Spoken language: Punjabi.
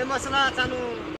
ਇਹ ਮਸਲਾ ਸਾਨੂੰ